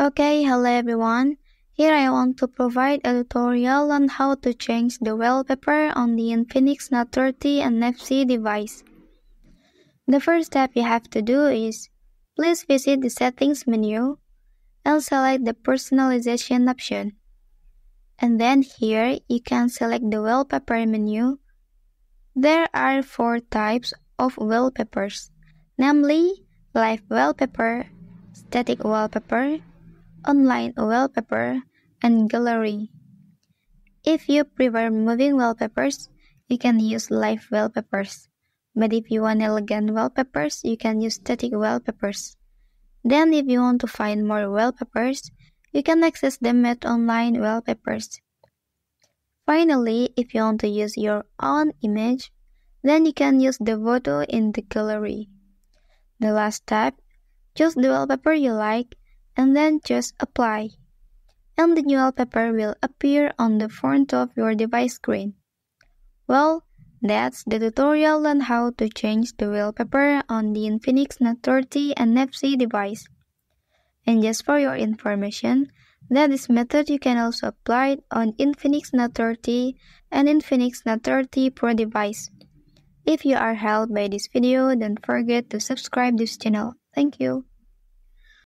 Okay, hello everyone. Here I want to provide a tutorial on how to change the wallpaper on the Infinix Note 30 NFC device. The first step you have to do is, please visit the settings menu and select the personalization option. And then here you can select the wallpaper menu. There are four types of wallpapers, namely live wallpaper, static wallpaper, online wallpaper, and gallery. If you prefer moving wallpapers, you can use live wallpapers. But if you want elegant wallpapers, you can use static wallpapers. Then if you want to find more wallpapers, you can access them at online wallpapers. Finally, if you want to use your own image, then you can use the photo in the gallery. The last step, choose the wallpaper you like and then just apply. And the new wallpaper will appear on the front of your device screen. Well, that's the tutorial on how to change the wallpaper on the Infinix Note 30 and NFC device. And just for your information, that this method you can also apply on Infinix Note 30 and Infinix Note 30 Pro device. If you are helped by this video, don't forget to subscribe this channel. Thank you.